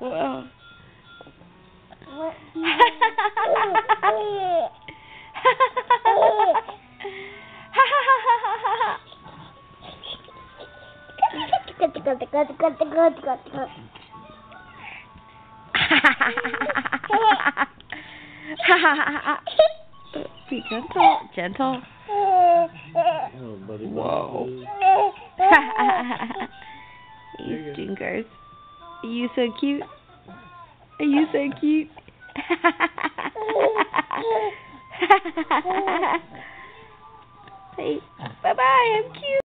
Wow. Be gentle, gentle. Oh, buddy. Whoa. you stinkers. Are you so cute? Are you so cute? hey, bye bye, I'm cute.